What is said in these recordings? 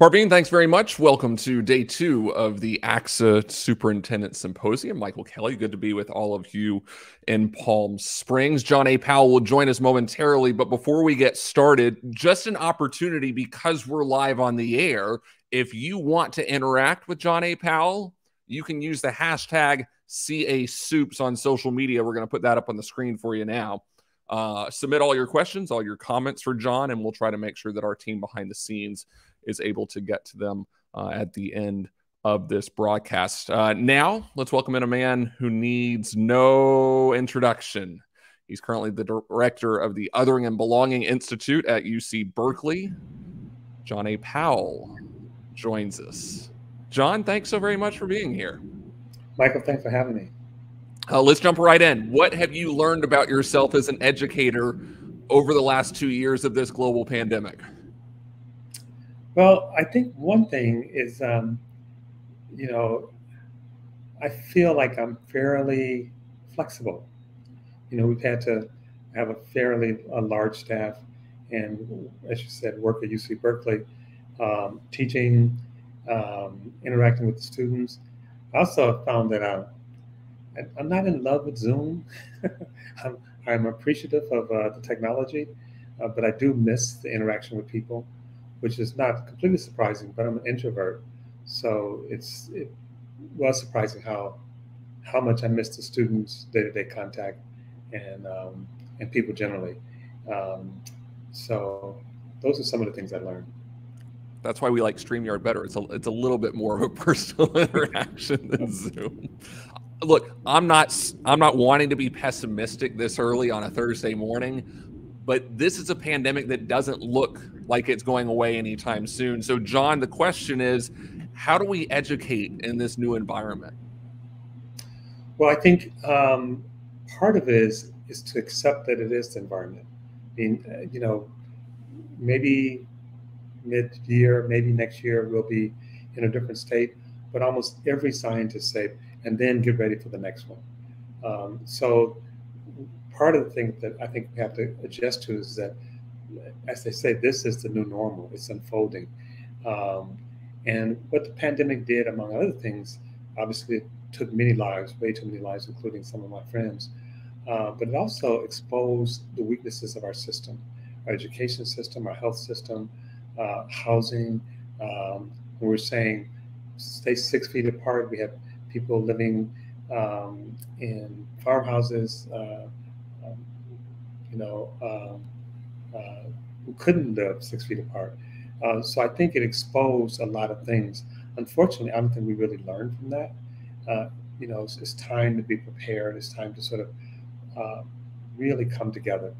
Parveen, thanks very much. Welcome to day two of the ACSA Superintendent Symposium. Michael Kelly, good to be with all of you in Palm Springs. John A. Powell will join us momentarily, but before we get started, just an opportunity because we're live on the air. If you want to interact with John A. Powell, you can use the hashtag CA Soups on social media. We're going to put that up on the screen for you now. Uh, submit all your questions, all your comments for John, and we'll try to make sure that our team behind the scenes is able to get to them uh, at the end of this broadcast. Uh, now, let's welcome in a man who needs no introduction. He's currently the director of the Othering and Belonging Institute at UC Berkeley. John A. Powell joins us. John, thanks so very much for being here. Michael, thanks for having me. Uh, let's jump right in. What have you learned about yourself as an educator over the last two years of this global pandemic? Well, I think one thing is, um, you know, I feel like I'm fairly flexible. You know, we've had to have a fairly a large staff, and as you said, work at UC Berkeley, um, teaching, um, interacting with the students. I also found that I'm, I'm not in love with Zoom. I'm, I'm, appreciative of uh, the technology, uh, but I do miss the interaction with people which is not completely surprising, but I'm an introvert. So it's it was surprising how how much I miss the students' day-to-day contact and um, and people generally. Um, so those are some of the things I learned. That's why we like StreamYard better. It's a it's a little bit more of a personal interaction than Zoom. Look, I'm not I'm not wanting to be pessimistic this early on a Thursday morning, but this is a pandemic that doesn't look like it's going away anytime soon. So, John, the question is how do we educate in this new environment? Well, I think um, part of it is is to accept that it is the environment. I mean, uh, you know, maybe mid-year, maybe next year we'll be in a different state, but almost every scientist say, and then get ready for the next one. Um, so part of the thing that I think we have to adjust to is that, as they say, this is the new normal. It's unfolding. Um, and what the pandemic did, among other things, obviously it took many lives, way too many lives, including some of my friends. Uh, but it also exposed the weaknesses of our system, our education system, our health system, uh, housing. Um, we're saying stay six feet apart. We have people living um, in farmhouses, uh, you know, um, uh, who couldn't live six feet apart. Uh, so I think it exposed a lot of things. Unfortunately, I don't think we really learned from that. Uh, you know, it's, it's, time to be prepared. It's time to sort of uh, really come together.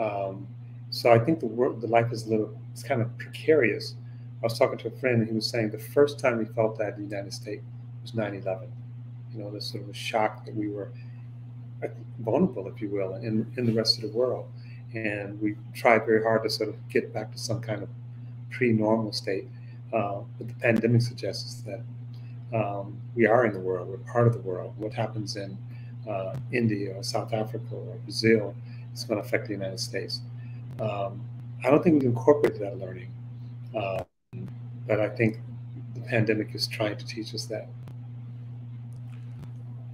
Um, so I think the work, the life is a little, it's kind of precarious. I was talking to a friend and he was saying the first time he felt that in the United States was 9/11. You know, this sort of shock that we were vulnerable, if you will, in, in the rest of the world. And we tried very hard to sort of get back to some kind of pre-normal state. Uh, but the pandemic suggests that um, we are in the world, we're part of the world. What happens in uh, India or South Africa or Brazil is going to affect the United States. Um, I don't think we've incorporated that learning, uh, but I think the pandemic is trying to teach us that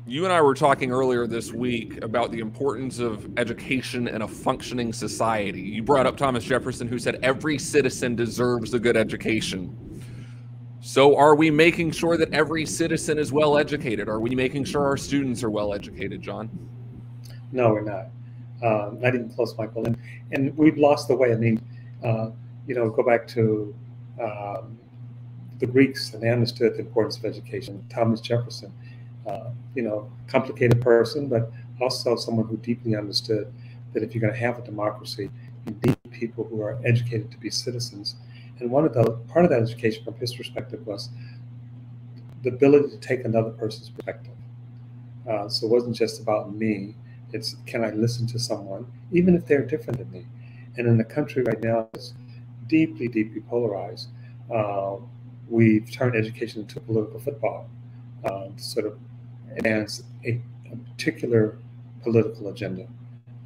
you and I were talking earlier this week about the importance of education in a functioning society. You brought up Thomas Jefferson, who said every citizen deserves a good education. So, are we making sure that every citizen is well educated? Are we making sure our students are well educated, John? No, we're not. Uh, not even close, Michael. And, and we've lost the way. I mean, uh, you know, go back to um, the Greeks, and they understood the importance of education. Thomas Jefferson uh, you know, complicated person, but also someone who deeply understood that if you're going to have a democracy, you need people who are educated to be citizens. And one of the part of that education, from his perspective, was the ability to take another person's perspective. Uh, so it wasn't just about me. It's can I listen to someone, even if they're different than me. And in the country right now, it's deeply, deeply polarized. Uh, we've turned education into political football, uh, sort of advance a, a particular political agenda.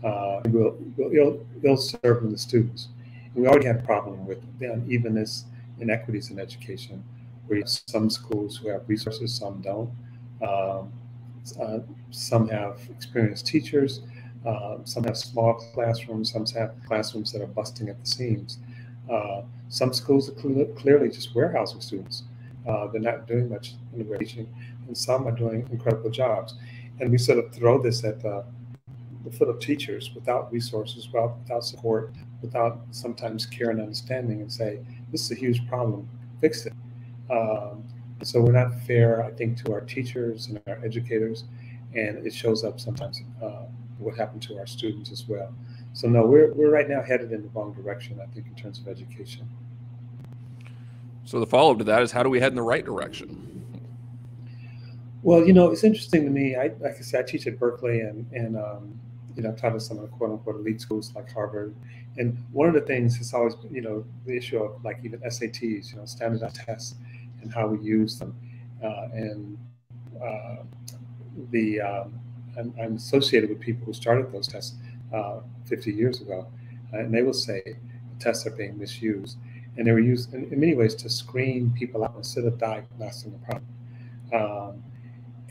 Uh, will will ill, serve the students. We already had a problem with the unevenness inequities in education, where have some schools who have resources, some don't. Um, uh, some have experienced teachers, uh, some have small classrooms, some have classrooms that are busting at the seams. Uh, some schools are cl- clearly just warehousing students. Uh, they're not doing much in the way of teaching, and some are doing incredible jobs. And we sort of throw this at the, the foot of teachers without resources, without, without support, without sometimes care and understanding, and say, this is a huge problem, fix it. Um, so we're not fair, I think, to our teachers and our educators, and it shows up sometimes uh, what happened to our students as well. So no, we're we're right now headed in the wrong direction, I think, in terms of education. So the follow-up to that is how do we head in the right direction? Well, you know, it's interesting to me. I like I said, I teach at Berkeley and and um, you know, I've taught at some of the quote unquote elite schools like Harvard. And one of the things has always been, you know, the issue of like even SATs, you know, standardized tests and how we use them. Uh, and uh, the um, I'm, I'm, associated with people who started those tests uh, 50 years ago, and they will say the tests are being misused, and they were used in, in many ways to screen people out instead of diagnosing the problem. Um,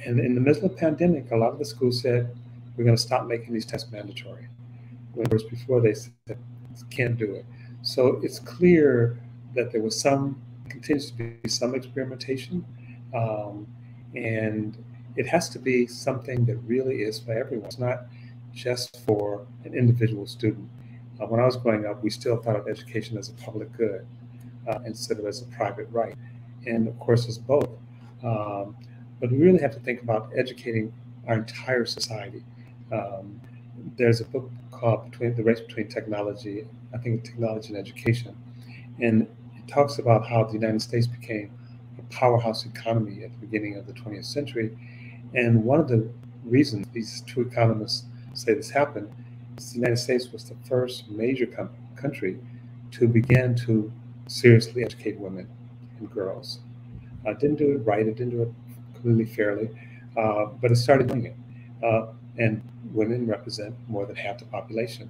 and in the middle of the pandemic, a lot of the schools said we're going to stop making these tests mandatory. Whereas before they said can't do it. So it's clear that there was some continues to be some experimentation, um, and it has to be something that really is for everyone. It's not just for an individual student. Uh, when I was growing up, we still thought of education as a public good uh, instead of as a private right, and of course, it's both. Um, but we really have to think about educating our entire society. Um, there's a book called "Between the Race Between Technology," I think technology and education, and it talks about how the United States became a powerhouse economy at the beginning of the 20th century. And one of the reasons these two economists say this happened is the United States was the first major com- country to begin to seriously educate women and girls. Uh, didn't do it right, it didn't do it completely fairly, uh, but it started doing it. Uh, and women represent more than half the population.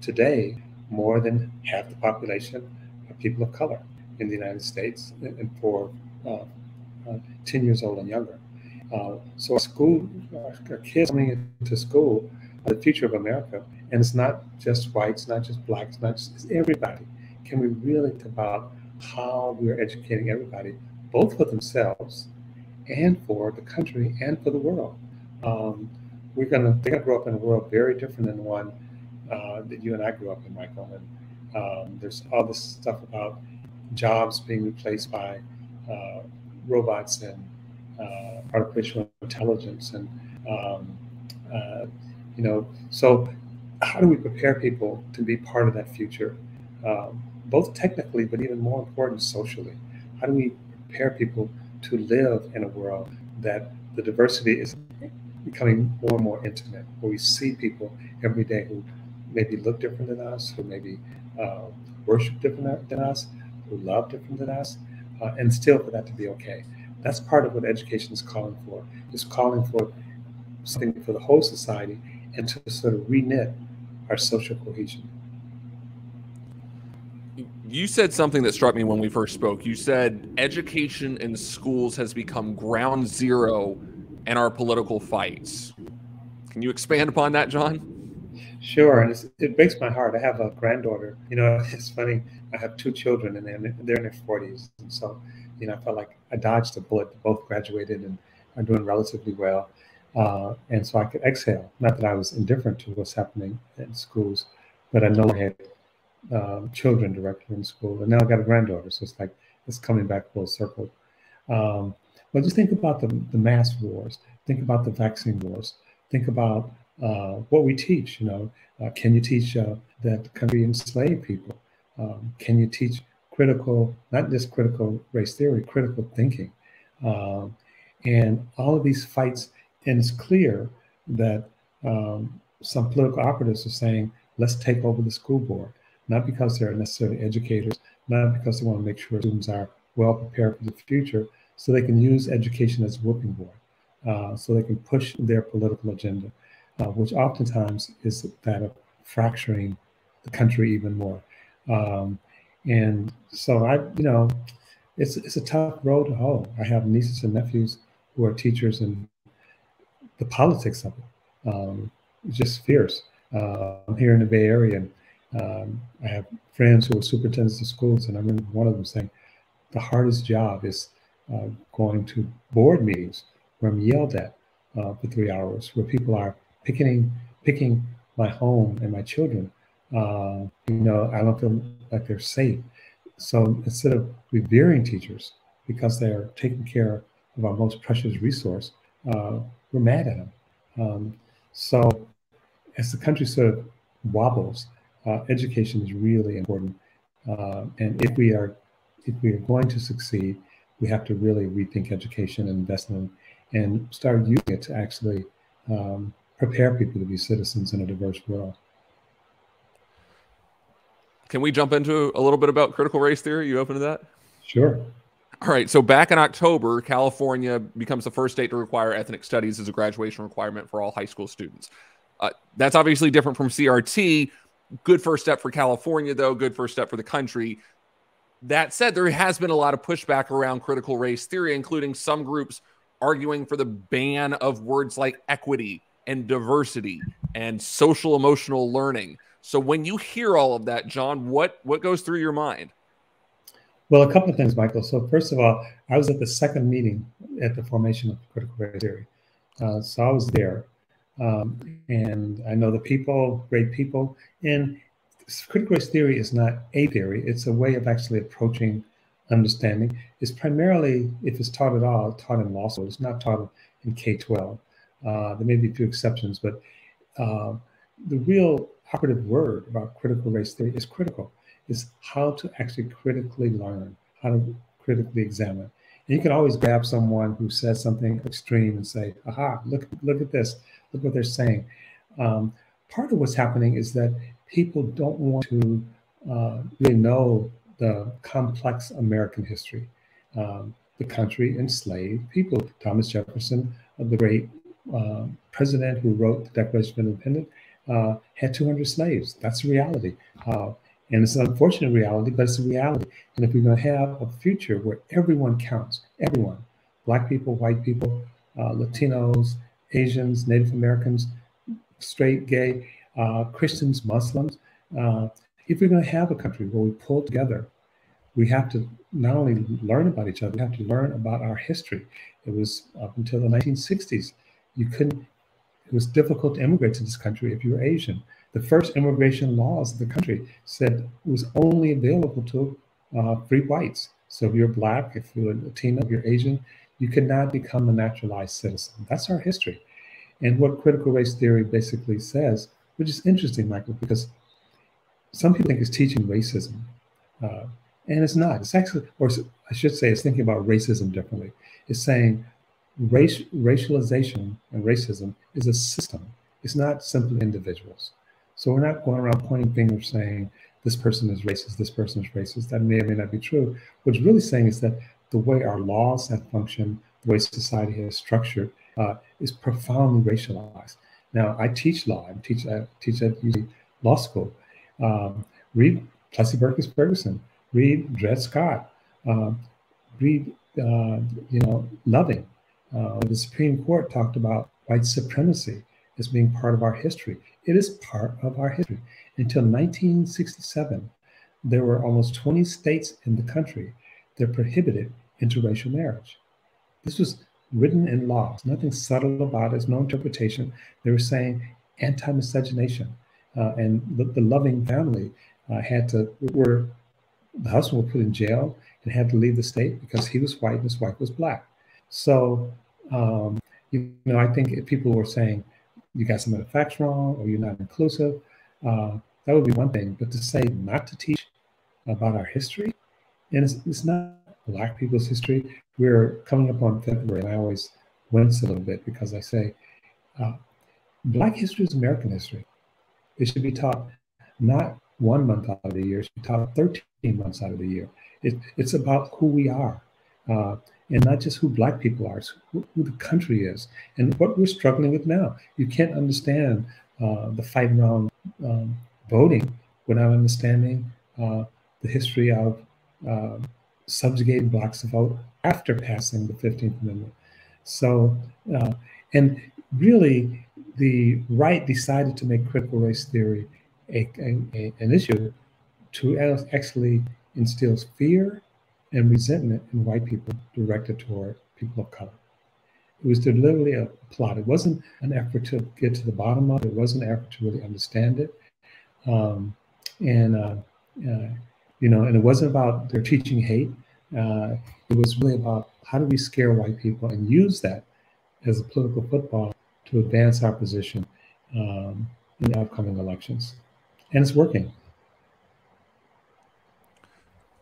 Today, more than half the population are people of color in the United States and for uh, uh, 10 years old and younger. Uh, so our school, our kids coming into school are the future of America. And it's not just whites, not just blacks, not just it's everybody. Can we really think about how we're educating everybody, both for themselves and for the country and for the world? Um, we're gonna they're gonna grow up in a world very different than the one uh, that you and I grew up in, Michael. And um, there's all this stuff about jobs being replaced by uh, robots and uh, artificial intelligence and um, uh, you know so how do we prepare people to be part of that future um, both technically but even more important socially how do we prepare people to live in a world that the diversity is becoming more and more intimate where we see people every day who maybe look different than us who maybe uh, worship different than us who love different than us, uh, and still for that to be okay. That's part of what education is calling for. It's calling for something for the whole society and to sort of reknit our social cohesion. You said something that struck me when we first spoke. You said education in schools has become ground zero in our political fights. Can you expand upon that, John? Sure, and it breaks my heart. I have a granddaughter. You know, it's funny. I have two children, and they're, in their forties, and so you know, I felt like I dodged a bullet. Both graduated and are doing relatively well, uh, and so I could exhale. Not that I was indifferent to what's happening in schools, but I no longer had um, children directly in school, and now I've got a granddaughter. So it's like it's coming back full circle. Um, but just think about the, the mass wars. Think about the vaccine wars. Think about uh, what we teach. You know, uh, can you teach uh, that country enslaved people? Um, can you teach critical, not just critical race theory, critical thinking? Um, and all of these fights, and it's clear that um, some political operatives are saying, let's take over the school board, not because they're necessarily educators, not because they want to make sure students are well prepared for the future, so they can use education as a whooping board, uh, so they can push their political agenda uh, which oftentimes is that of fracturing the country even more. Um, And so I, you know, it's it's a tough road to hoe. I have nieces and nephews who are teachers, and the politics of it um, is just fierce. Uh, I'm here in the Bay Area, and um, I have friends who are superintendents of schools, and I remember one of them saying, "The hardest job is uh, going to board meetings where I'm yelled at uh, for three hours, where people are picking picking my home and my children. Uh, you know, I don't feel like they're safe. So instead of revering teachers because they are taking care of our most precious resource, uh, we're mad at them. Um, so as the country sort of wobbles, uh, education is really important. Uh, and if we are if we are going to succeed, we have to really rethink education and invest in and start using it to actually um, prepare people to be citizens in a diverse world. Can we jump into a little bit about critical race theory? You open to that? Sure. All right. So back in October, California becomes the first state to require ethnic studies as a graduation requirement for all high school students. Uh, that's obviously different from CRT. Good first step for California, though. Good first step for the country. That said, there has been a lot of pushback around critical race theory, including some groups arguing for the ban of words like equity and diversity and social emotional learning. So when you hear all of that, John, what what goes through your mind? Well, a couple of things, Michael. So first of all, I was at the second meeting at the formation of critical race theory, uh, so I was there, um, and I know the people, great people. And critical race theory is not a theory; it's a way of actually approaching understanding. It's primarily, if it's taught at all, taught in law school. It's not taught in K twelve. Uh, there may be a few exceptions, but uh, the real operative word about critical race theory is critical, is how to actually critically learn, how to critically examine. You can always grab someone who says something extreme and say, aha, look, look at this, look what they're saying. Um, part of what's happening is that people don't want to uh, really know the complex American history. Um, the country enslaved people. Thomas Jefferson, the great uh, president who wrote the Declaration of Independence, uh, had 200 slaves. That's the reality. Uh, and it's an unfortunate reality, but it's a reality. And if we're going to have a future where everyone counts, everyone, Black people, white people, uh, Latinos, Asians, Native Americans, straight, gay, uh, Christians, Muslims, uh, if we're going to have a country where we pull together, we have to not only learn about each other, we have to learn about our history. It was up until the 1960s. You couldn't it was difficult to immigrate to this country if you were Asian. The first immigration laws of the country said it was only available to uh, free whites. So if you're black, if you're Latino, if you're Asian, you could not become a naturalized citizen. That's our history. And what critical race theory basically says, which is interesting, Michael, because some people think it's teaching racism. Uh, and it's not. It's actually, or I should say, it's thinking about racism differently. It's saying race, racialization and racism is a system. It's not simply individuals. So we're not going around pointing fingers saying this person is racist, this person is racist. That may or may not be true. What it's really saying is that the way our laws have functioned, the way society has structured, uh, is profoundly racialized. Now, I teach law. I teach I teach at UC Law School. Um, read Plessy versus Ferguson. Read Dred Scott. Um, read uh, you know Loving. Uh, the Supreme Court talked about white supremacy as being part of our history. It is part of our history. Until 1967, there were almost 20 states in the country that prohibited interracial marriage. This was written in law. Nothing subtle about it. No interpretation. They were saying anti-miscegenation. Uh, and the, the, loving family uh, had to, were, the husband was put in jail and had to leave the state because he was white and his wife was black. So, um, you know, I think if people were saying you got some of the facts wrong or you're not inclusive, uh, that would be one thing. But to say not to teach about our history, and it's, it's not Black people's history. We're coming up on February, and I always wince a little bit because I say uh, Black history is American history. It should be taught not one month out of the year, it should be taught 13 months out of the year. It, it's about who we are. Uh, and not just who black people are, who, who the country is and what we're struggling with now. You can't understand uh, the fight around um, voting without understanding uh, the history of uh, subjugating blacks to vote after passing the 15th Amendment. So, uh, and really, the right decided to make critical race theory a, a, an issue to actually instill fear and resentment in white people directed toward people of color. It was deliberately a plot. It wasn't an effort to get to the bottom of it. It wasn't an effort to really understand it. Um, and, uh, uh, you know, and it wasn't about their teaching hate. Uh, it was really about how do we scare white people and use that as a political football to advance our position um, in the upcoming elections. And it's working.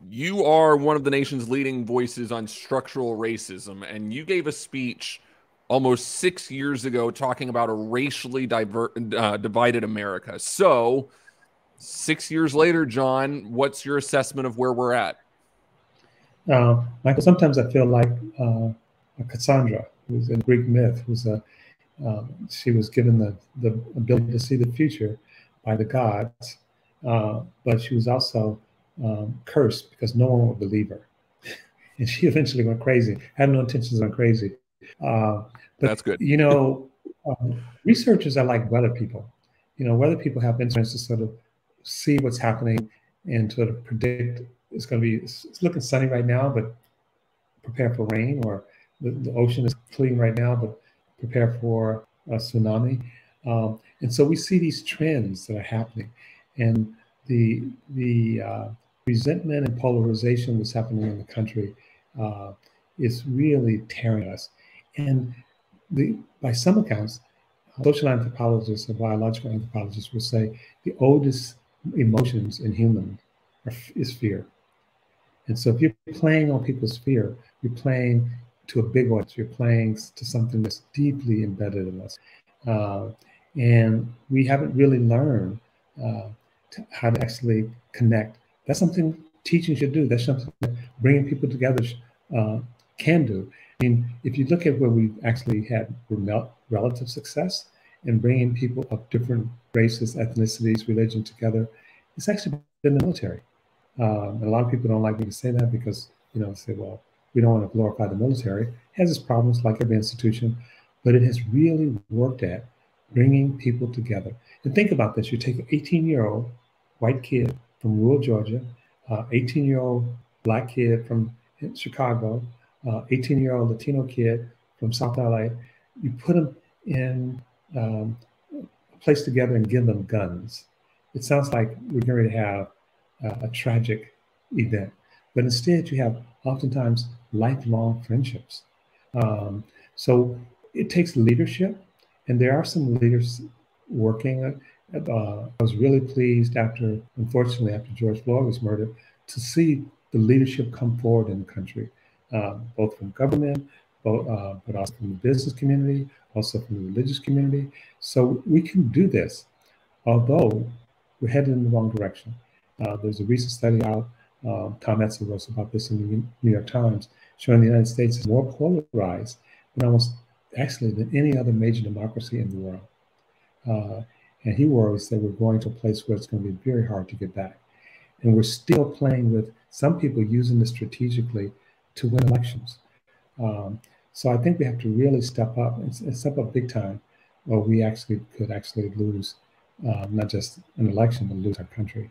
You are one of the nation's leading voices on structural racism, and you gave a speech almost six years ago talking about a racially diver- uh, divided America. So, six years later, John, what's your assessment of where we're at? Uh, Michael, sometimes I feel like uh, Cassandra, who's in Greek myth, who's a um, she was given the, the ability to see the future by the gods, uh, but she was also um, cursed because no one would believe her. and she eventually went crazy, had no intentions of going crazy. Uh, but, That's good. you know, um, researchers are like weather people. You know, weather people have instruments to sort of see what's happening and sort of predict it's going to be, it's, it's looking sunny right now, but prepare for rain, or the, the ocean is clean right now, but prepare for a tsunami. Um, and so we see these trends that are happening. And the, the uh, resentment and polarization that's happening in the country uh, is really tearing us. And the, by some accounts, social anthropologists and biological anthropologists will say the oldest emotions in humans are, is fear. And so if you're playing on people's fear, you're playing to a big audience, you're playing to something that's deeply embedded in us. Uh, and we haven't really learned uh, to, how to actually connect. That's something teaching should do. That's something that bringing people together uh, can do. I mean, if you look at where we've actually had relative success in bringing people of different races, ethnicities, religion together, it's actually been the military. Um, a lot of people don't like me to say that because, you know, say, well, we don't want to glorify the military. It has its problems like every institution, but it has really worked at bringing people together. And think about this. You take an 18 year old white kid from rural Georgia, 18 uh, year old black kid from Chicago, 18 uh, year old Latino kid from South LA, you put them in um, a place together and give them guns. It sounds like we're going to have a tragic event. But instead, you have oftentimes lifelong friendships. Um, so it takes leadership, and there are some leaders working. Uh, I was really pleased after, unfortunately, after George Floyd was murdered, to see the leadership come forward in the country, uh, both from government, both, uh, but also from the business community, also from the religious community. So we can do this, although we're headed in the wrong direction. Uh, there's a recent study out, um, Tom Edsall wrote about this in the New York Times, showing the United States is more polarized than almost actually than any other major democracy in the world. And he worries that we're going to a place where it's going to be very hard to get back. And we're still playing with some people using this strategically to win elections. Um, so I think we have to really step up and, and step up big time, or we actually could actually lose uh, not just an election, but lose our country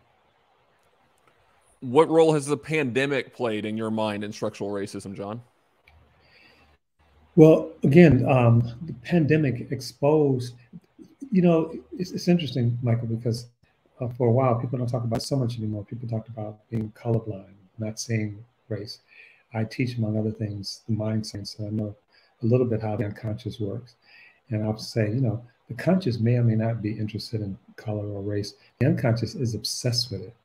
what role has the pandemic played in your mind in structural racism, John? Well, again, um, the pandemic exposed, you know, it's, it's interesting, Michael, because uh, for a while people don't talk about so much anymore. People talked about being colorblind, not seeing race. I teach, among other things, the mind science, so I know a little bit how the unconscious works. And I'll say, you know, the conscious may or may not be interested in color or race. The unconscious is obsessed with it.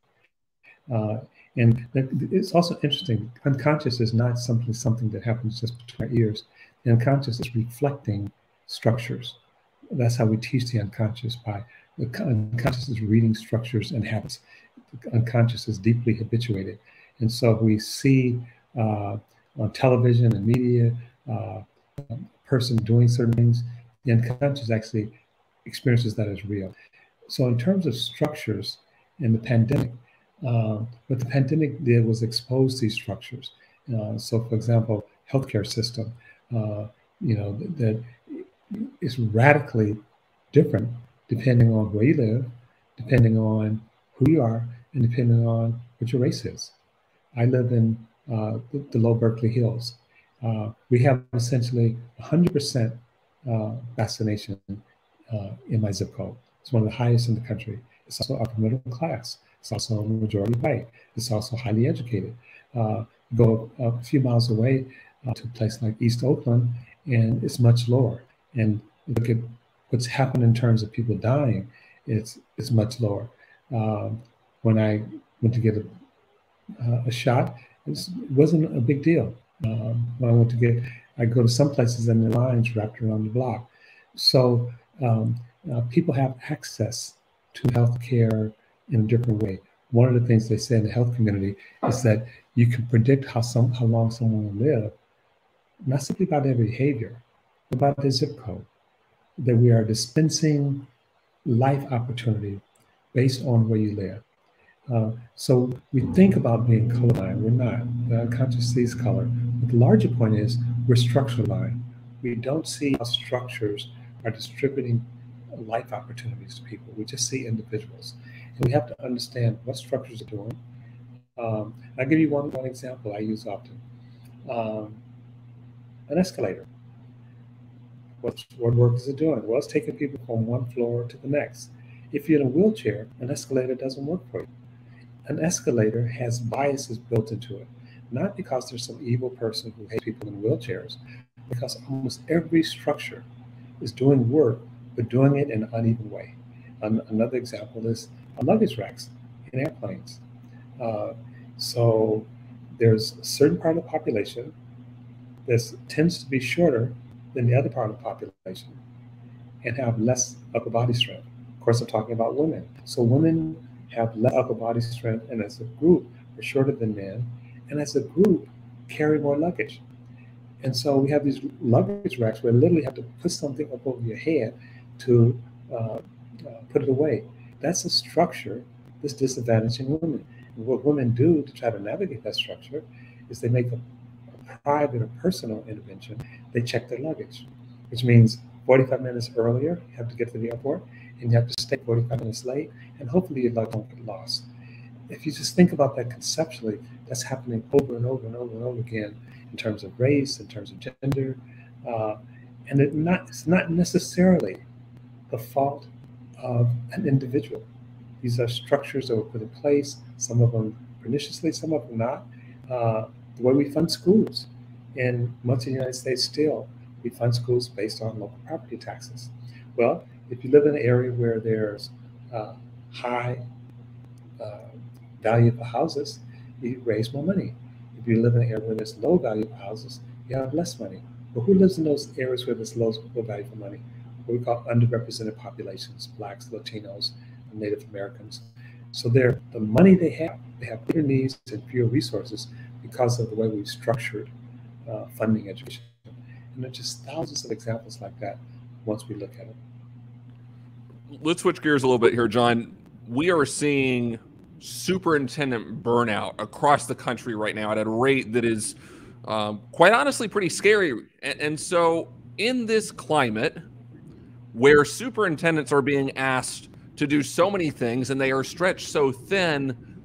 Uh, and it's also interesting. Unconscious is not simply something that happens just between our ears. The unconscious is reflecting structures. That's how we teach the unconscious by the unconscious is reading structures and habits. The unconscious is deeply habituated. And so we see uh, on television and media uh, a person doing certain things, the unconscious actually experiences that as real. So in terms of structures in the pandemic, Uh, what the pandemic did was expose these structures. Uh, so, for example, healthcare system, uh, you know, that, that is radically different depending on where you live, depending on who you are, and depending on what your race is. I live in uh, the, the, low Berkeley Hills. Uh, we have essentially 100% uh, vaccination uh, in my zip code. It's one of the highest in the country. It's also upper middle class. It's also majority white. It's also highly educated. Uh, go a few miles away uh, to a place like East Oakland, and it's much lower. And look at what's happened in terms of people dying. It's it's much lower. Um, when I went to get a, uh, a shot, it, was, not a big deal. Um, when I went to get, I go to some places and the lines wrapped around the block. So um, uh, people have access to healthcare in a different way. One of the things they say in the health community is that you can predict how some how long someone will live, not simply by their behavior, but the zip code. That we are dispensing life opportunity based on where you live. Uh, so we think about being colorblind. We're not. The unconscious sees color. But the larger point is we're structure blind. We don't see how structures are distributing life opportunities to people. We just see individuals. And we have to understand what structures are doing. Um, I'll give you one, one example I use often. Um, an escalator. What, what work is it doing? Well, it's taking people from one floor to the next. If you're in a wheelchair, an escalator doesn't work for you. An escalator has biases built into it, not because there's some evil person who hates people in wheelchairs, because almost every structure is doing work, but doing it in an uneven way. another example is luggage racks in airplanes. Uh, so there's a certain part of the population that tends to be shorter than the other part of the population and have less upper body strength. Of course, I'm talking about women. So women have less upper body strength, and as a group, are shorter than men, and as a group, carry more luggage. And so we have these luggage racks where you literally have to put something up over your head to uh, uh, put it away. That's a structure that's disadvantaging women. And what women do to try to navigate that structure is they make a, private or personal intervention. They check their luggage, which means 45 minutes earlier, you have to get to the airport and you have to stay 45 minutes late, and hopefully your luggage won't get lost. If you just think about that conceptually, that's happening over and over and over and over again in terms of race, in terms of gender, uh, and it not, it's not necessarily the fault of an individual. These are structures that were put in place, some of them perniciously, some of them not. Uh, the way we fund schools in much of the United States still, we fund schools based on local property taxes. Well, if you live in an area where there's uh, high uh, value for houses, you raise more money. If you live in an area where there's low value for houses, you have less money. But who lives in those areas where there's low, low value for money? What we call underrepresented populations, blacks, Latinos, Native Americans. So they're the money they have, they have bigger needs and fewer resources because of the way we've structured uh, funding education. And there's just thousands of examples like that once we look at it let's switch gears a little bit here, John. We are seeing superintendent burnout across the country right now at a rate that is um, quite honestly pretty scary. And, and so, in this climate where superintendents are being asked to do so many things and they are stretched so thin,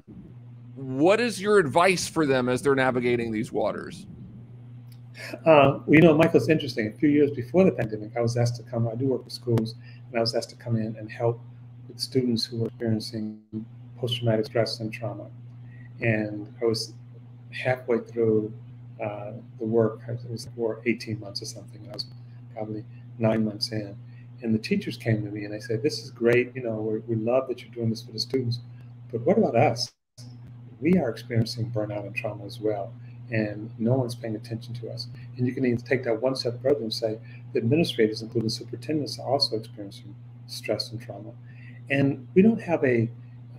what is your advice for them as they're navigating these waters? Uh, well, you know, Michael, it's interesting. A few years before the pandemic, I was asked to come. I do work with schools, and I was asked to come in and help with students who were experiencing post-traumatic stress and trauma. And I was halfway through uh, the work. It was for 18 months or something. I was probably nine months in. And the teachers came to me and they said, "This is great. You know, we love that you're doing this for the students, but what about us? We are experiencing burnout and trauma as well." And no one's paying attention to us. And you can even take that one step further and say the administrators, including superintendents, are also experiencing stress and trauma. And we don't have a,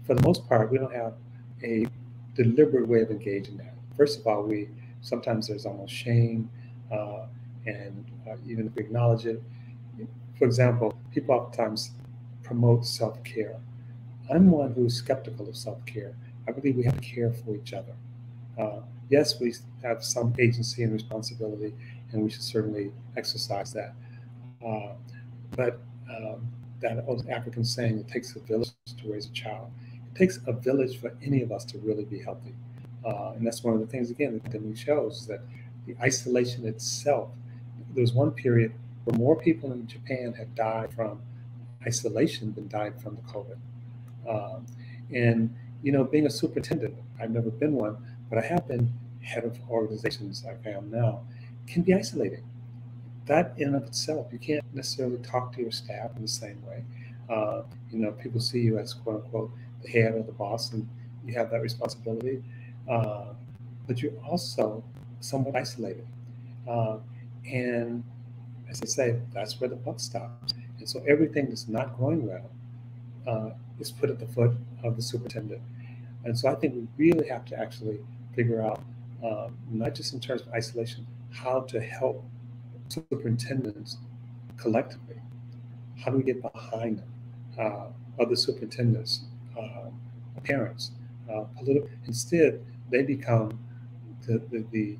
for the most part, we don't have a deliberate way of engaging that. First of all, we sometimes there's almost shame, uh, and uh, even if we acknowledge it, for example, people oftentimes promote self-care. I'm one who's skeptical of self-care. I believe we have to care for each other. Uh, yes, we have some agency and responsibility, and we should certainly exercise that. Uh, but um, that old African saying, it takes a village to raise a child. It takes a village for any of us to really be healthy. Uh, and that's one of the things, again, that the pandemic shows is that the isolation itself, there was one period where more people in Japan had died from isolation than died from the COVID. Um, and, you know, being a superintendent, I've never been one, but I have been head of organizations like I am now, can be isolating. That in and of itself, you can't necessarily talk to your staff in the same way. Uh, you know, people see you as quote unquote the head or the boss, and you have that responsibility. Uh, but you're also somewhat isolated. Uh, and as I say, that's where the buck stops. And so everything that's not going well uh, is put at the foot of the superintendent. And so I think we really have to actually figure out, uh, not just in terms of isolation, how to help superintendents collectively. How do we get behind them? Uh, other superintendents, uh, parents, uh, political. Instead, they become the, the, the,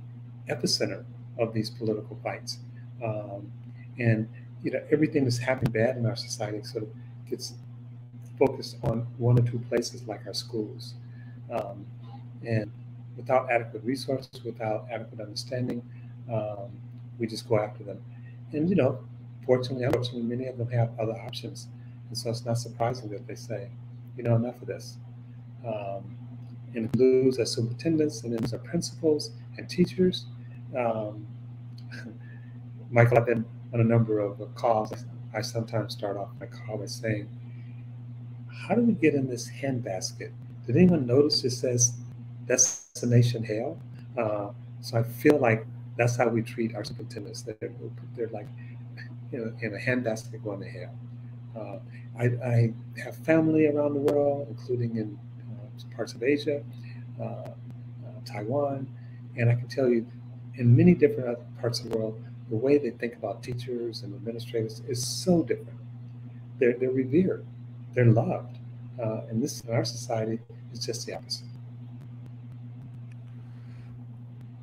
epicenter of these political fights. Um, and you know everything that's happening bad in our society sort of gets focused on one or two places like our schools. Um, and without adequate resources, without adequate understanding, um, we just go after them. And you know, fortunately, unfortunately, many of them have other options, and so it's not surprising that they say, you know, enough of this. Um, and lose as superintendents, and then as our principals and teachers. Um, Michael, I've been on a number of calls. I sometimes start off my call by saying, "How do we get in this handbasket?" Did anyone notice it says destination hell? Uh, so I feel like that's how we treat our superintendents. They're, they're like you know, in a handbasket going to hell. Uh, I, I, have family around the world, including in uh, parts of Asia, uh, uh, Taiwan, and I can tell you, in many different parts of the world, the way they think about teachers and administrators is so different. They're, they're revered, they're loved, uh, and this in our society is just the opposite.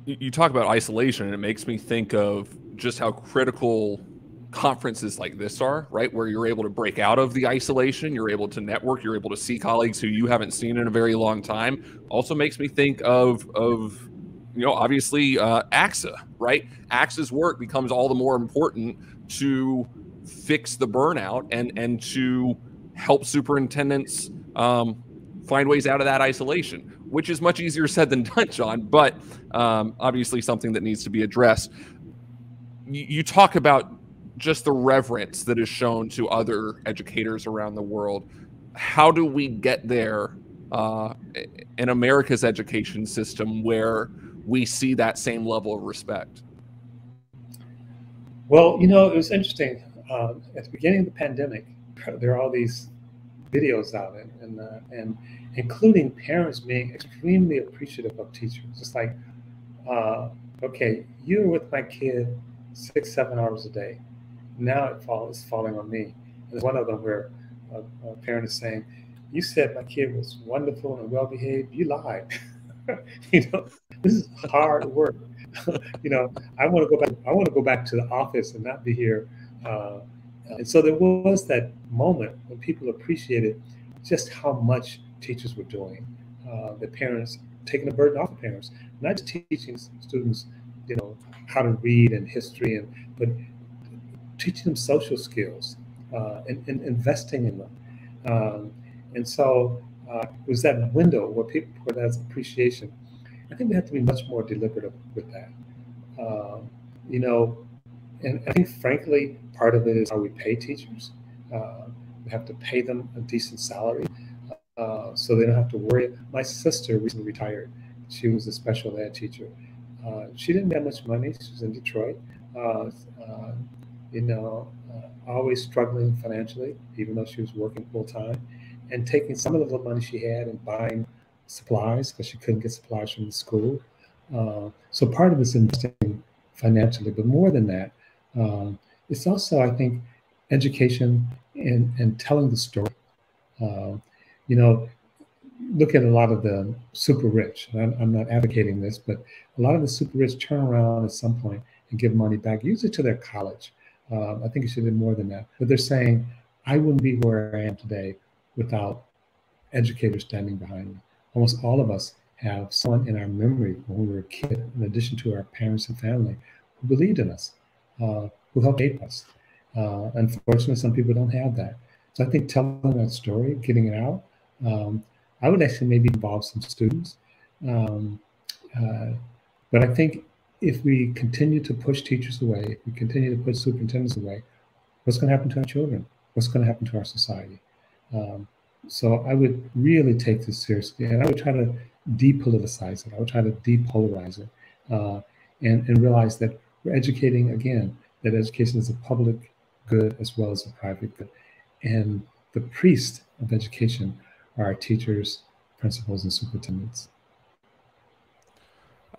You talk about isolation and it makes me think of just how critical conferences like this are right? Where you're able to break out of the isolation you're able to network you're able to see colleagues who you haven't seen in a very long time. Also makes me think of of you know obviously uh, ACSA right? ACSA's work becomes all the more important to fix the burnout and and to help superintendents um, find ways out of that isolation which is much easier said than done, John, but um, obviously something that needs to be addressed. You, you talk about just the reverence that is shown to other educators around the world. How do we get there uh, in America's education system where we see that same level of respect? Well, you know, it was interesting. Uh, at the beginning of the pandemic, there are all these videos out, and and, uh, and including parents being extremely appreciative of teachers. It's like, uh, okay, you're with my kid six, seven hours a day. Now it falls falling on me. There's one of them where a, a, parent is saying, "You said my kid was wonderful and well behaved. You lied. you know, this is hard work. you know, I want to go back. I want to go back to the office and not be here." Uh, and so there was that moment when people appreciated just how much teachers were doing, uh, the parents taking the burden off the parents, not just teaching students, you know, how to read and history, and but teaching them social skills uh, and, and, investing in them. Um, and so uh, it was that window where people where that's appreciation. I think we have to be much more deliberative with that. Um, you know, and I think frankly, part of it is how we pay teachers. Uh, we have to pay them a decent salary. Uh, so they don't have to worry. My sister recently retired. She was a special ed teacher. Uh, she didn't have much money. She was in Detroit. Uh, uh you know, uh, always struggling financially, even though she was working full time, and taking some of the little money she had and buying supplies because she couldn't get supplies from the school. so part of it's investing financially, but more than that, it's also, I think, education and, and telling the story. Uh, you know, look at a lot of the super rich. I'm, I'm, not advocating this, but a lot of the super rich turn around at some point and give money back, usually to their college. Um, I think it should be more than that. But they're saying, I wouldn't be where I am today without educators standing behind me. Almost all of us have someone in our memory when we were a kid, in addition to our parents and family, who believed in us, uh, who helped shape us. Uh, unfortunately, some people don't have that. So I think telling that story, getting it out, um, I would actually maybe involve some students. Um, uh, but I think if we continue to push teachers away, if we continue to push superintendents away, what's going to happen to our children? What's going to happen to our society? Um, so I would really take this seriously, and I would try to depoliticize it. I would try to depolarize it, uh, and and realize that we're educating again. That education is a public good as well as a private good, and the priest of education are our teachers, principals, and superintendents.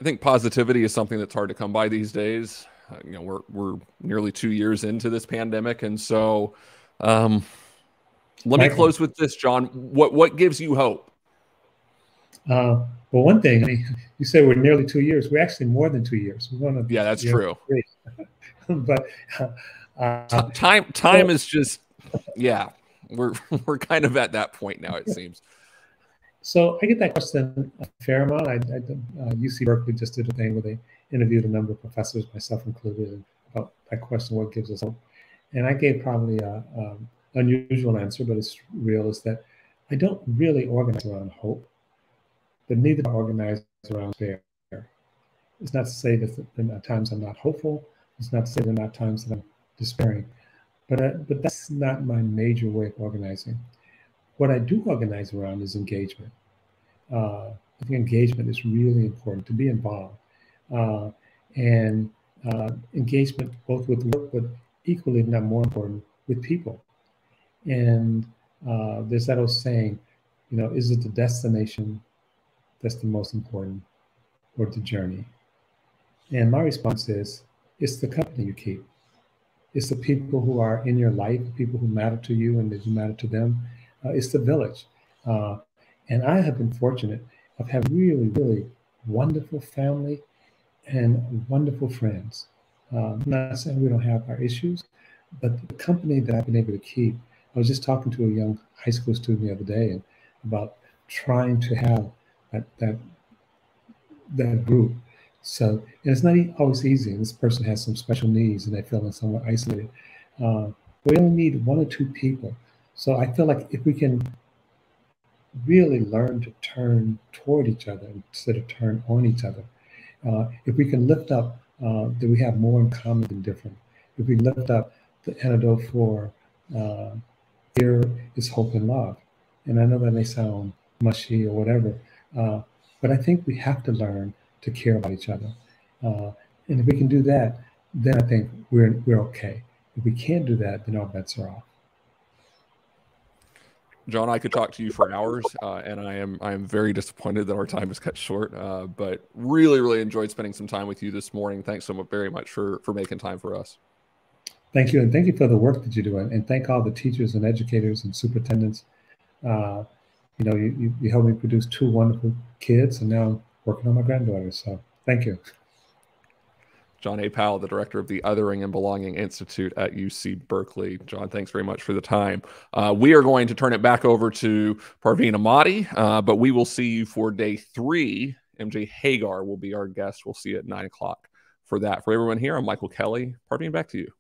I think positivity is something that's hard to come by these days. Uh, you know, we're we're nearly two years into this pandemic, and so um, let Michael. me close with this, John. What what gives you hope? Uh, well, one thing I mean, you said we're nearly two years. We're actually more than two years. We're going to yeah, that's true. but uh, time time so, is just yeah, we're we're kind of at that point now. It seems. So I get that question a fair amount. I, I uh, UC Berkeley just did a thing where they interviewed a number of professors, myself included, about that question: what gives us hope? And I gave probably a um, unusual answer, but it's real. Is that I don't really organize around hope, neither do I organize around fear. It's not to say that at times I'm not hopeful. It's not to say there are not times that I'm despairing, but uh, but that's not my major way of organizing. What I do organize around is engagement. Uh, I think engagement is really important to be involved, uh, and uh, engagement both with work, but equally, if not more important, with people. And uh, there's that old saying, you know, is it the destination that's the most important, or the journey? And my response is, it's the company you keep. It's the people who are in your life, people who matter to you and that you matter to them. Uh, it's the village. Uh, and I have been fortunate of having really, really wonderful family and wonderful friends. Uh, I'm not saying we don't have our issues, but the company that I've been able to keep. I was just talking to a young high school student the other day about trying to have that that that group so it's not always easy. This person has some special needs and they feel somewhat isolated. Uh, we only need one or two people. So I feel like if we can really learn to turn toward each other instead of turn on each other, uh, if we can lift up uh, that we have more in common than different, if we lift up the antidote for uh, fear is hope and love. And I know that may sound mushy or whatever, uh, but I think we have to learn to care about each other. Uh, and if we can do that, then I think we're we're okay. If we can't do that, then our bets are off. John, I could talk to you for hours, uh, and I am I am very disappointed that our time is cut short. Uh, but really, really enjoyed spending some time with you this morning. Thanks so much, very much for for making time for us. Thank you, and thank you for the work that you do, and thank all the teachers and educators and superintendents. Uh, you know, you, you, you helped me produce two wonderful kids, and now I'm working on my granddaughter. So thank you. John A. Powell, the director of the Othering and Belonging Institute at UC Berkeley. John, thanks very much for the time. Uh, we are going to turn it back over to Parveen Amadi, uh, but we will see you for day three. MJ Hagar will be our guest. We'll see you at nine o'clock for that. For everyone here, I'm Michael Kelly. Parveen, back to you.